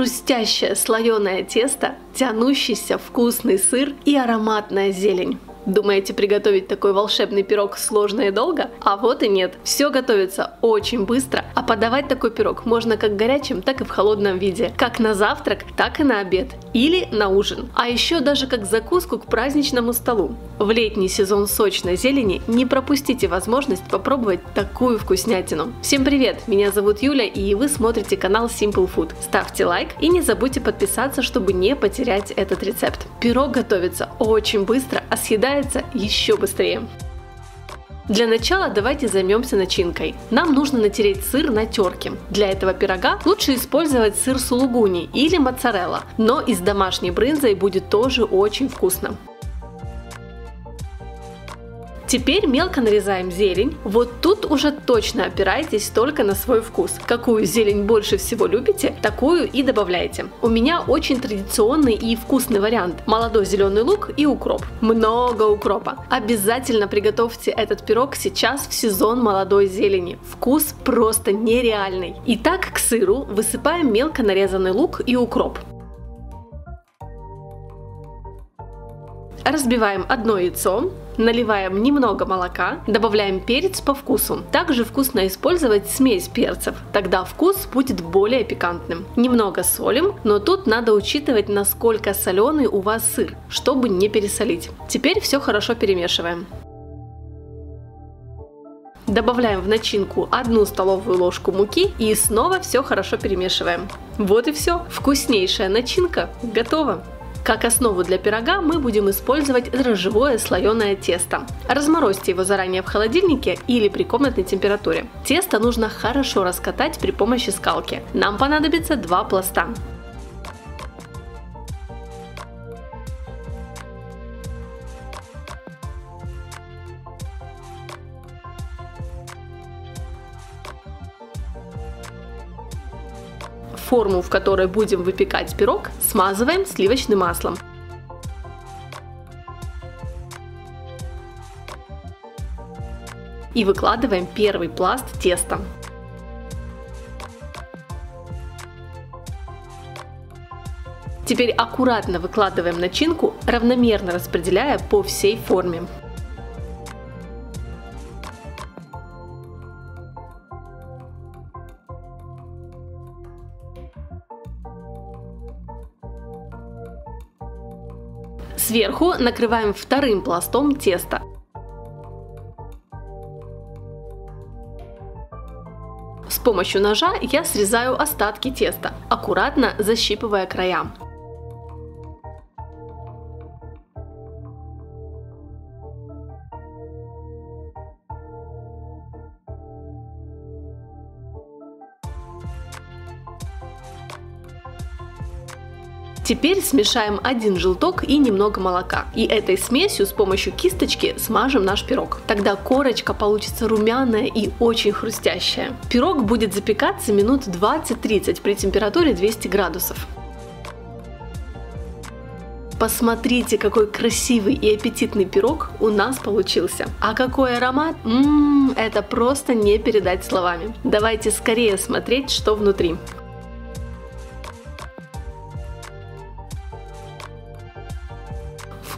хрустящее слоеное тесто, тянущийся вкусный сыр и ароматная зелень. Думаете, приготовить такой волшебный пирог сложно и долго? А вот и нет. Все готовится очень быстро, а подавать такой пирог можно как горячим, так и в холодном виде. Как на завтрак, так и на обед. Или на ужин. А еще даже как закуску к праздничному столу. В летний сезон сочной зелени не пропустите возможность попробовать такую вкуснятину. Всем привет! Меня зовут Юля и вы смотрите канал Simple Food. Ставьте лайк и не забудьте подписаться, чтобы не потерять этот рецепт. Пирог готовится очень быстро, а съедается съедается еще быстрее. Для начала давайте займемся начинкой. Нам нужно натереть сыр на терке. Для этого пирога лучше использовать сыр сулугуни или моцарелла, но и с домашней брынзой будет тоже очень вкусно. Теперь мелко нарезаем зелень. Вот тут уже точно опирайтесь только на свой вкус. Какую зелень больше всего любите, такую и добавляйте. У меня очень традиционный и вкусный вариант. Молодой зеленый лук и укроп. Много укропа. Обязательно приготовьте этот пирог сейчас в сезон молодой зелени. Вкус просто нереальный. Итак, к сыру высыпаем мелко нарезанный лук и укроп. Разбиваем одно яйцо, наливаем немного молока, добавляем перец по вкусу. Также вкусно использовать смесь перцев, тогда вкус будет более пикантным. Немного солим, но тут надо учитывать, насколько соленый у вас сыр, чтобы не пересолить. Теперь все хорошо перемешиваем. Добавляем в начинку одну столовую ложку муки и снова все хорошо перемешиваем. Вот и все. Вкуснейшая начинка готова. Как основу для пирога мы будем использовать дрожжевое слоеное тесто. Разморозьте его заранее в холодильнике или при комнатной температуре. Тесто нужно хорошо раскатать при помощи скалки. Нам понадобится два пласта. Форму, в которой будем выпекать пирог, смазываем сливочным маслом. И выкладываем первый пласт теста. Теперь аккуратно выкладываем начинку, равномерно распределяя по всей форме. Сверху накрываем вторым пластом теста. С помощью ножа я срезаю остатки теста, аккуратно защипывая края. Теперь смешаем один желток и немного молока. И этой смесью с помощью кисточки смажем наш пирог. Тогда корочка получится румяная и очень хрустящая. Пирог будет запекаться минут 20-30 при температуре 200 градусов. Посмотрите, какой красивый и аппетитный пирог у нас получился. А какой аромат? Ммм, это просто не передать словами. Давайте скорее смотреть, что внутри.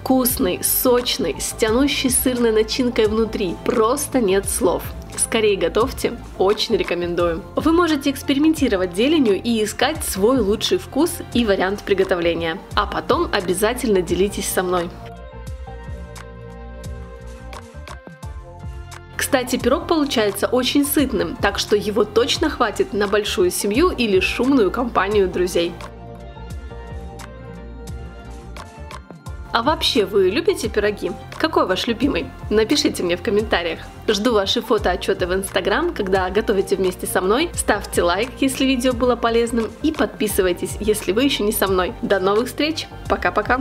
Вкусный, сочный, с тянущей сырной начинкой внутри. Просто нет слов. Скорее готовьте, очень рекомендую. Вы можете экспериментировать зеленью и искать свой лучший вкус и вариант приготовления. А потом обязательно делитесь со мной. Кстати, пирог получается очень сытным, так что его точно хватит на большую семью или шумную компанию друзей. А вообще вы любите пироги? Какой ваш любимый? Напишите мне в комментариях. Жду ваши фото отчеты в инстаграм, когда готовите вместе со мной. Ставьте лайк, если видео было полезным и подписывайтесь, если вы еще не со мной. До новых встреч. Пока-пока.